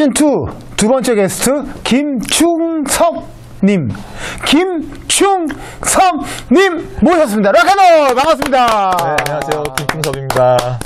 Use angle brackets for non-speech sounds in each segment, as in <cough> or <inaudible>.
시즌2 두 번째 게스트 김충섭님 김충섭님 모셨습니다 락카노 반갑습니다 네, 안녕하세요. 김풍섭입니다.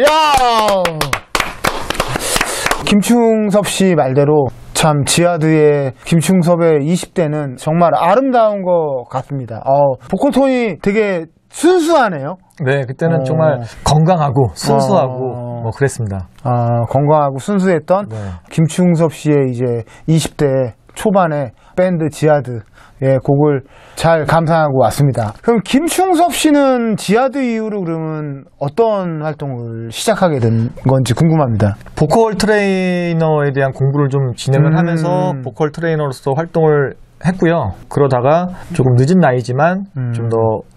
야 김충섭 씨 말대로 참 지하드의 김충섭의 20대는 정말 아름다운 것 같습니다 어, 보컬 톤이 되게 순수하네요 네, 그때는 어. 정말 건강하고 순수하고 어. 뭐 그랬습니다. 아, 건강하고 순수했던 네. 김충섭 씨의 이제 20대 초반에 밴드 지하드의 곡을 잘 감상하고 왔습니다. 그럼 김충섭 씨는 지하드 이후로 그러면 어떤 활동을 시작하게 된 건지 궁금합니다. 보컬 트레이너에 대한 공부를 좀 진행을 음. 하면서 보컬 트레이너로서 활동을 했고요. 그러다가 조금 늦은 나이지만 음. 좀더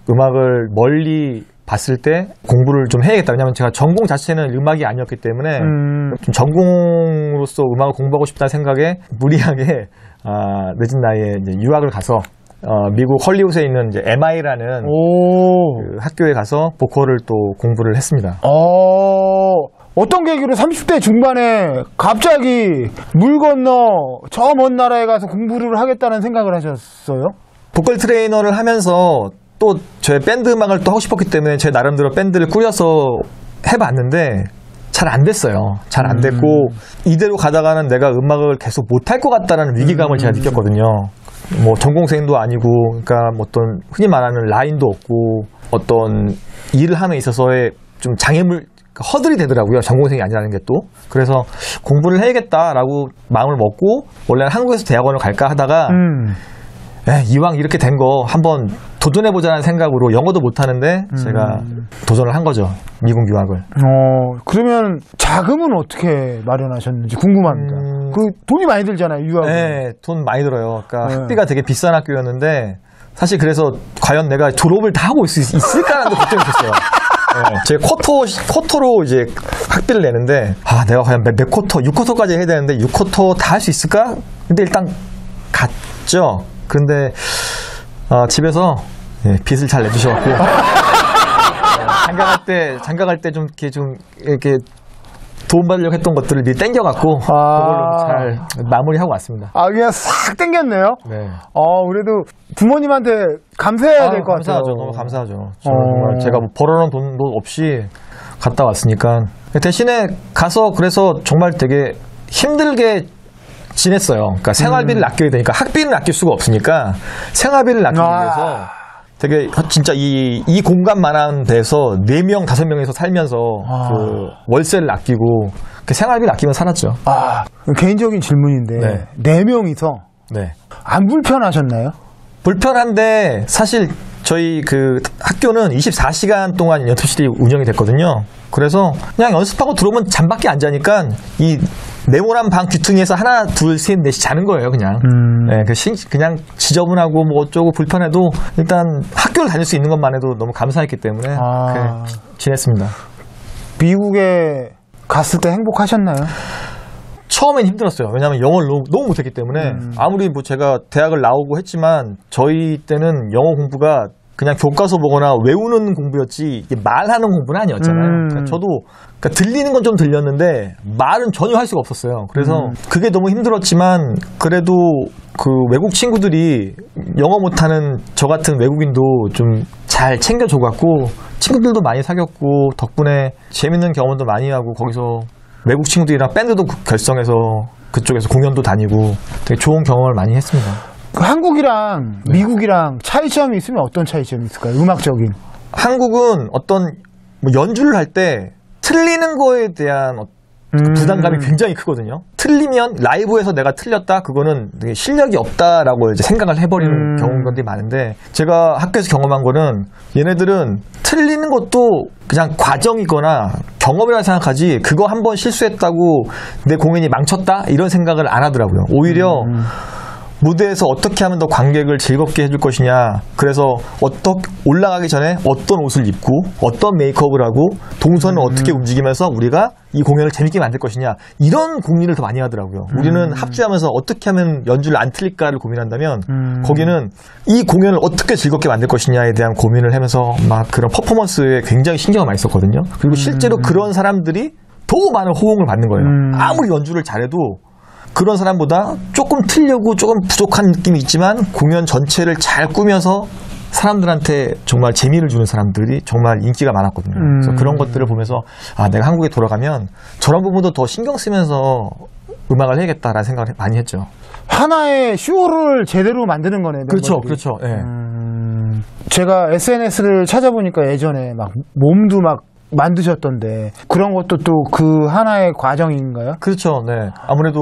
음악을 멀리 봤을 때 공부를 좀 해야겠다. 왜냐하면 제가 전공 자체는 음악이 아니었기 때문에 음, 좀 전공으로서 음악을 공부하고 싶다는 생각에 무리하게 아, 늦은 나이에 이제 유학을 가서 어, 미국 헐리우드에 있는 이제 MI라는 오, 그 학교에 가서 보컬을 또 공부를 했습니다. 어, 어떤 계기로 30대 중반에 갑자기 물 건너 저 먼 나라에 가서 공부를 하겠다는 생각을 하셨어요? 보컬 트레이너를 하면서 또 저의 밴드 음악을 또 하고 싶었기 때문에 제 나름대로 밴드를 꾸려서 해봤는데 잘 안 됐어요. 잘 안 됐고 이대로 가다가는 내가 음악을 계속 못할 것 같다라는 위기감을 제가 느꼈거든요. 뭐 전공생도 아니고 그러니까 뭐 어떤 흔히 말하는 라인도 없고 어떤 일을 함에 있어서의 좀 장애물 허들이 되더라고요. 전공생이 아니라는 게 또. 그래서 공부를 해야겠다라고 마음을 먹고 원래는 한국에서 대학원을 갈까 하다가 음. 에, 이왕 이렇게 된 거 한번 도전해보자는 생각으로 영어도 못하는데 제가 도전을 한 거죠. 미국 유학을. 어, 그러면 자금은 어떻게 마련하셨는지 궁금합니다. 음. 그 돈이 많이 들잖아요, 유학은. 네, 돈 많이 들어요. 그러니까 네. 학비가 되게 비싼 학교였는데 사실 그래서 과연 내가 졸업을 다 하고 있, 있을까라는 데 걱정이 있었어요. 네, 제 쿼터, 쿼터로 이제 학비를 내는데, 아, 내가 과연 몇, 몇 쿼터, 6쿼터까지 해야 되는데, 6쿼터 다 할 수 있을까? 근데 일단 갔죠. 근데, 어, 집에서 예, 빚을 잘 내주셔갖고, 어, 장가 갈 때, 장가 갈 때 좀 이렇게 좀, 이렇게 도움받으려고 했던 것들을 미리 땡겨갖고, 아. 그걸로 잘 마무리하고 왔습니다. 아, 그냥 싹 땡겼네요. 네. 어, 그래도 부모님한테 감사해야 될것 같아요. 감사하죠. 너무 감사하죠. 어. 정말 제가 뭐 벌어놓은 돈도 없이 갔다 왔으니까. 대신에 가서 그래서 정말 되게 힘들게 지냈어요. 그러니까 생활비를 아껴야 되니까 학비는 아낄 수가 없으니까 생활비를 아끼기 아. 위해서 되게 진짜 이, 이 공간만한 데서 4명, 5명에서 살면서 아. 그 월세를 아끼고 그 생활비를 아끼면 살았죠. 아, 개인적인 질문인데, 네. 네 명이서 네. 안 불편하셨나요? 불편한데 사실 저희 그 학교는 24시간 동안 연습실이 운영이 됐거든요. 그래서 그냥 연습하고 들어오면 잠밖에 안 자니까 이 네모난 방 귀퉁이에서 하나, 둘, 셋, 넷이 자는 거예요, 그냥. 음. 네, 그 신- 그냥 지저분하고 뭐 어쩌고 불편해도 일단 학교를 다닐 수 있는 것만 해도 너무 감사했기 때문에 아. 지냈습니다. 미국에 갔을 때 행복하셨나요? 처음엔 힘들었어요. 왜냐하면 영어를 너무, 너무 못했기 때문에 아무리 뭐 제가 대학을 나오고 했지만 저희 때는 영어 공부가 그냥 교과서 보거나 외우는 공부였지 말하는 공부는 아니었잖아요. 음. 그러니까 저도 그러니까 들리는 건 좀 들렸는데 말은 전혀 할 수가 없었어요. 그래서 그게 너무 힘들었지만 그래도 그 외국 친구들이 영어 못하는 저 같은 외국인도 좀 잘 챙겨줘갖고 친구들도 많이 사귀었고 덕분에 재밌는 경험도 많이 하고 거기서 외국 친구들이랑 밴드도 결성해서 그쪽에서 공연도 다니고 되게 좋은 경험을 많이 했습니다. 그 한국이랑 미국이랑 차이점이 있으면 어떤 차이점이 있을까요? 음악적인. 한국은 어떤 뭐 연주를 할 때 틀리는 거에 대한 어- 음. 부담감이 굉장히 크거든요. 틀리면 라이브에서 내가 틀렸다 그거는 되게 실력이 없다라고 이제 생각을 해버리는 음. 경우들이 많은데 제가 학교에서 경험한 거는 얘네들은 틀리는 것도 그냥 과정이거나 경험이라 생각하지 그거 한 번 실수했다고 내 공연이 망쳤다 이런 생각을 안 하더라고요. 오히려 무대에서 어떻게 하면 더 관객을 즐겁게 해줄 것이냐. 그래서 어떻게 올라가기 전에 어떤 옷을 입고 어떤 메이크업을 하고 동선을 어떻게 움직이면서 우리가 이 공연을 재밌게 만들 것이냐. 이런 고민을 더 많이 하더라고요. 우리는 합주하면서 어떻게 하면 연주를 안 틀릴까를 고민한다면 음. 거기는 이 공연을 어떻게 즐겁게 만들 것이냐에 대한 고민을 하면서 막 그런 퍼포먼스에 굉장히 신경을 많이 썼거든요. 그리고 실제로 그런 사람들이 더 많은 호응을 받는 거예요. 음. 아무리 연주를 잘해도 그런 사람보다 조금 틀려고 조금 부족한 느낌이 있지만 공연 전체를 잘 꾸며서 사람들한테 정말 재미를 주는 사람들이 정말 인기가 많았거든요. 그래서 음. 그런 것들을 보면서 아 내가 한국에 돌아가면 저런 부분도 더 신경 쓰면서 음악을 해야겠다라는 생각을 많이 했죠. 하나의 쇼를 제대로 만드는 거네. 그렇죠, 멤버들이. 그렇죠. 예. 음, 제가 SNS를 찾아보니까 예전에 막 몸도 막 만드셨던데 그런 것도 또 그 하나의 과정인가요? 그렇죠. 네. 아무래도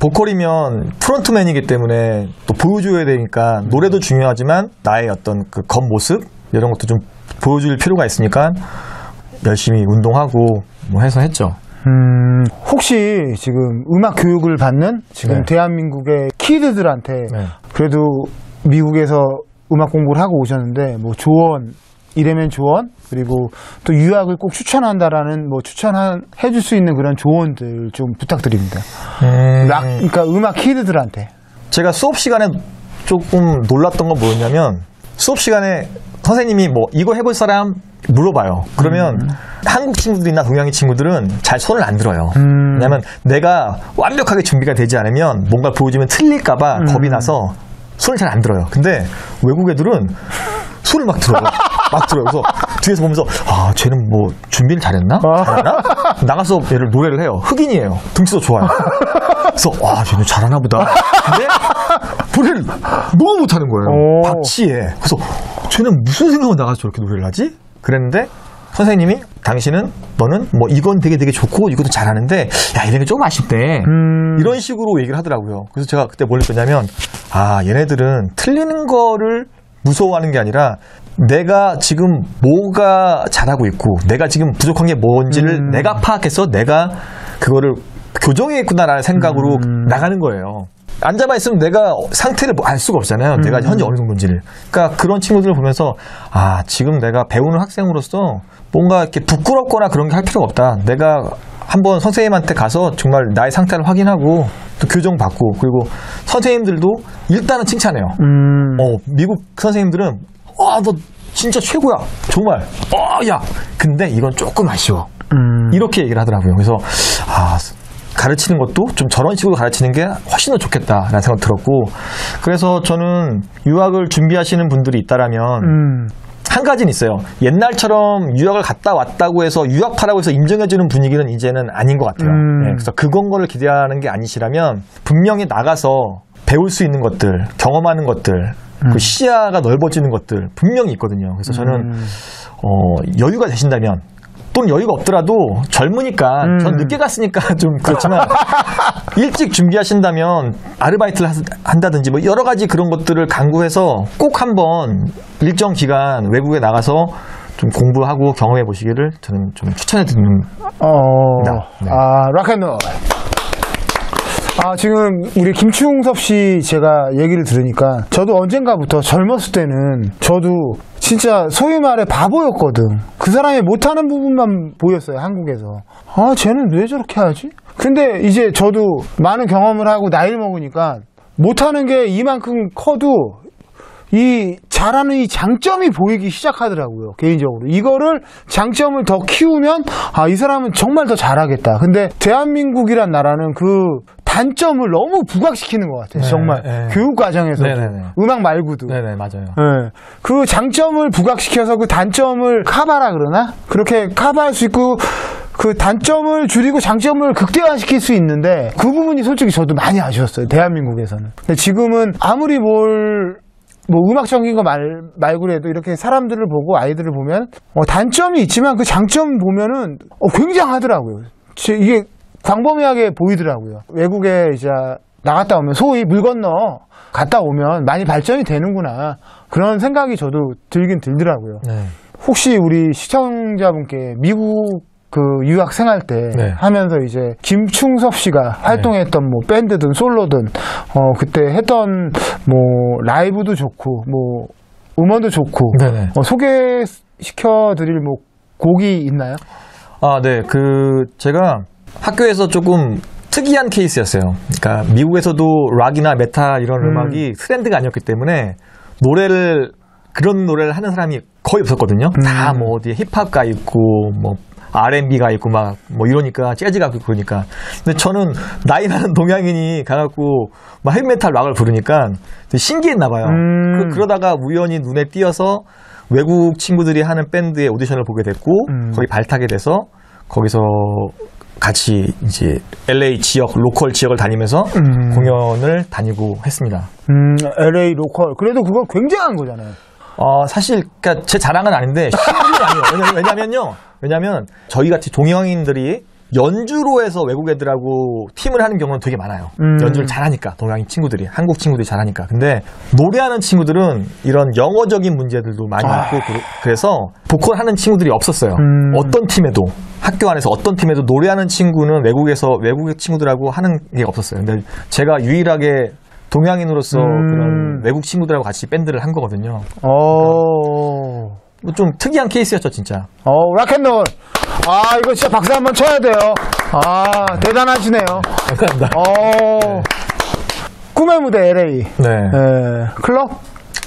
보컬이면 프론트맨이기 때문에 또 보여줘야 되니까 노래도 중요하지만 나의 어떤 그 겉모습 이런 것도 좀 보여줄 필요가 있으니까 열심히 운동하고 뭐 해서 했죠. 음, 혹시 지금 음악 교육을 받는 지금 네. 대한민국의 키드들한테 네. 그래도 미국에서 음악 공부를 하고 오셨는데 뭐 조언 이래면 조언 그리고 또 유학을 꼭 추천한다라는 뭐 추천해 줄 수 있는 그런 조언들 좀 부탁드립니다. 락 그러니까 음악 키드들한테. 제가 수업 시간에 조금 놀랐던 건 뭐였냐면 수업 시간에 선생님이 뭐 이거 해볼 사람 물어봐요. 그러면 한국 친구들이나 동양인 친구들은 잘 손을 안 들어요. 음. 왜냐하면 내가 완벽하게 준비가 되지 않으면 뭔가 보여주면 틀릴까봐 겁이 나서 손을 잘 안 들어요. 근데 외국 애들은 손을 막 들어요. <laughs> 그래서 뒤에서 보면서 아 쟤는 뭐 준비를 잘했나? 잘했나? 나가서 얘를 노래를 해요. 흑인이에요. 등치도 좋아요. 그래서 와 쟤는 잘하나 보다. 근데 노래를 너무 못하는 거예요. 오. 박치에. 그래서 쟤는 무슨 생각으로 나가서 저렇게 노래를 하지? 그랬는데 선생님이 당신은 너는 뭐 이건 되게 되게 좋고 이것도 잘하는데 야 이런 게 조금 아쉽대. 음. 이런 식으로 얘기를 하더라고요. 그래서 제가 그때 뭘 느꼈냐면 아 얘네들은 틀리는 거를 무서워하는 게 아니라 내가 지금 뭐가 잘하고 있고 내가 지금 부족한 게 뭔지를 음. 내가 파악해서 내가 그거를 교정해야겠구나라는 생각으로 나가는 거예요. 앉아만 있으면 내가 상태를 뭐알 수가 없잖아요. 내가 현재 어느 정도인지를. 그러니까 그런 친구들을 보면서 아 지금 내가 배우는 학생으로서 뭔가 이렇게 부끄럽거나 그런 게 할 필요가 없다. 내가 한번 선생님한테 가서 정말 나의 상태를 확인하고 또 교정 받고 그리고 선생님들도 일단은 칭찬해요. 음. 어, 미국 선생님들은 와, 너 진짜 최고야. 정말. 어, 야. 근데 이건 조금 아쉬워. 음. 이렇게 얘기를 하더라고요. 그래서 아, 가르치는 것도 좀 저런 식으로 가르치는 게 훨씬 더 좋겠다라는 생각 들었고 그래서 저는 유학을 준비하시는 분들이 있다라면 음. 한 가지는 있어요. 옛날처럼 유학을 갔다 왔다고 해서 유학파라고 해서 인정해주는 분위기는 이제는 아닌 것 같아요. 음. 네, 그래서 그건 거를 기대하는 게 아니시라면 분명히 나가서 배울 수 있는 것들, 경험하는 것들, 그 시야가 넓어지는 것들 분명히 있거든요. 그래서 저는 어, 여유가 되신다면 또는 여유가 없더라도 젊으니까 음. 전 늦게 갔으니까 <laughs> 좀 그렇지만 <laughs> 일찍 준비하신다면 아르바이트를 하- 한다든지 뭐 여러 가지 그런 것들을 강구해서 꼭 한번 일정 기간 외국에 나가서 좀 공부하고 경험해 보시기를 저는 좀 추천해 드리는 어. 네. 아, 락앤롤. 아, 지금 우리 김충섭 씨 제가 얘기를 들으니까 저도 언젠가부터 젊었을 때는 저도 진짜 소위 말해 바보였거든. 그 사람이 못하는 부분만 보였어요, 한국에서. 아, 쟤는 왜 저렇게 하지? 근데 이제 저도 많은 경험을 하고 나이를 먹으니까 못하는 게 이만큼 커도 이 잘하는 이 장점이 보이기 시작하더라고요 개인적으로 이거를 장점을 더 키우면 아 이 사람은 정말 더 잘하겠다 근데 대한민국이란 나라는 그 단점을 너무 부각시키는 것 같아요 네, 정말 네. 교육 과정에서 네네네. 음악 말고도 네네 맞아요. 예. 그 장점을 부각시켜서 그 단점을 카바라 그러나? 그렇게 카바할 수 있고 그 단점을 줄이고 장점을 극대화시킬 수 있는데 그 부분이 솔직히 저도 많이 아쉬웠어요. 대한민국에서는. 근데 지금은 아무리 뭘뭐 음악적인 거 말, 말고라도 이렇게 사람들을 보고 아이들을 보면 어, 단점이 있지만 그 장점 보면은 어, 굉장하더라고요. 제- 이게 광범위하게 보이더라고요. 외국에 이제 나갔다 오면 소위 물 건너 갔다 오면 많이 발전이 되는구나 그런 생각이 저도 들긴 들더라고요. 네. 혹시 우리 시청자분께 미국 그 유학 생활 때 네. 하면서 이제 김충섭 씨가 활동했던 뭐 밴드든 솔로든 어 그때 했던 뭐 라이브도 좋고 뭐 음원도 좋고. 어, 소개시켜 드릴 뭐 곡이 있나요? 아, 네. 그, 제가 학교에서 조금 특이한 케이스였어요. 그러니까 미국에서도 락이나 메탈 이런 음. 음. 락이 트렌드가 아니었기 때문에 노래를, 그런 노래를 하는 사람이 거의 없었거든요. 다 음. 뭐 어디에 힙합가 있고, 뭐, R&B가 있고 막 뭐 이러니까 재즈가 있고 그러니까 근데 저는 나이 나는 동양인이 가갖고 막 헤비메탈 락을 부르니까 신기했나 봐요. 음. 그, 그러다가 우연히 눈에 띄어서 외국 친구들이 하는 밴드의 오디션을 보게 됐고 음. 거기 발탁이 돼서 거기서 같이 이제 LA 지역 로컬 지역을 다니면서 음. 공연을 다니고 했습니다. 음, LA 로컬. 그래도 그거 굉장한 거잖아요. 어 사실 그러니까 제 자랑은 아닌데 실력이 아니에요. 왜냐면, 왜냐면요. 왜냐면 저희 같이 동양인들이 연주로 해서 외국 애들하고 팀을 하는 경우는 되게 많아요. 음. 연주를 잘하니까 동양인 친구들이 한국 친구들이 잘하니까. 근데 노래하는 친구들은 이런 영어적인 문제들도 많이 아. 있고 그- 그래서 보컬 하는 친구들이 없었어요. 음. 어떤 팀에도 학교 안에서 어떤 팀에도 노래하는 친구는 외국에서 외국의 친구들하고 하는 게 없었어요. 근데 제가 유일하게 동양인으로서 음. 그런 외국 친구들하고 같이 밴드를 한 거거든요. 어, 뭐좀 특이한 케이스였죠, 진짜. 어, 락앤롤. 아, 이거 진짜 박수 한번 쳐야 돼요. 아, 대단하시네요. 감사합니다. 어, 꿈의 무대 LA. 네. 예, 클럽?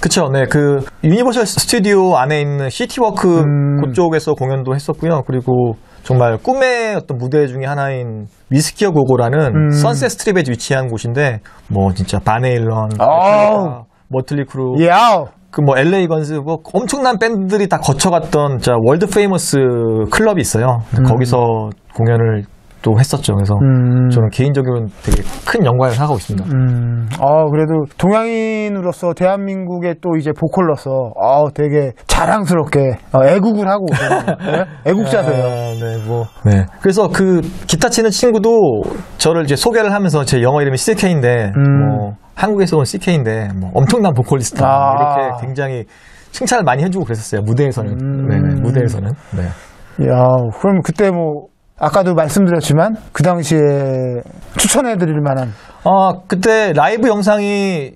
그쵸, 네. 그, Universal Studio 안에 있는 CityWalk 음. 그쪽에서 공연도 했었고요. 그리고 정말 꿈의 어떤 무대 중에 하나인 Whisky a Go Go라는 음. Sunset Strip에 위치한 곳인데, 뭐 진짜 Van Halen, 아우. Mötley Crüe. 그 뭐 LA Guns, 뭐 엄청난 밴드들이 다 거쳐갔던 진짜 world famous 클럽이 있어요. 거기서 공연을 또 했었죠. 그래서 음. 저는 개인적으로는 되게 큰 영광을 하고 있습니다. 음, 아, 그래도 동양인으로서 대한민국의 또 이제 보컬로서, 아 되게 자랑스럽게 어, 애국을 하고. <laughs> 네? 애국자세요. 아, 네, 뭐. 네. 그래서 그 기타 치는 친구도 저를 이제 소개를 하면서 제 영어 이름이 CK인데, 음. 뭐, 한국에서 온 CK인데, 뭐, 엄청난 보컬리스트. 아. 이렇게 굉장히 칭찬을 많이 해주고 그랬었어요. 무대에서는. 음. 네네, 무대에서는. 네. 야, 그럼 그때 뭐 아까도 말씀드렸지만 그 당시에 추천해드릴 만한. 아, 그때 라이브 영상이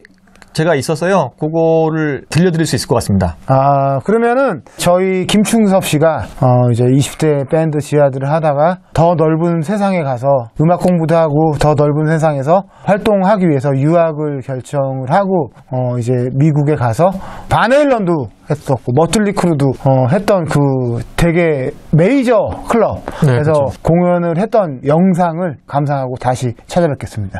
제가 있어서요. 그거를 들려드릴 수 있을 것 같습니다. 아 그러면은 저희 김충섭 씨가 어 이제 20대 밴드 지하들을 하다가 더 넓은 세상에 가서 음악 공부도 하고 더 넓은 세상에서 활동하기 위해서 유학을 결정을 하고 어 이제 미국에 가서 바네일런도 했었고 머틀리 크루도 어 했던 그 되게 메이저 클럽 네, 에서 그쵸. 공연을 했던 영상을 감상하고 다시 찾아뵙겠습니다.